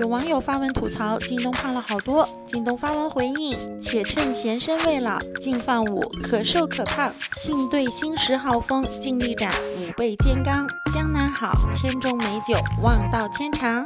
有网友发文吐槽靳东胖了好多，靳东发文回应：“且趁闲身未老，尽放舞，可瘦可胖。幸对新时好风，尽力展五倍肩刚。江南好，千种美酒，望道千长。”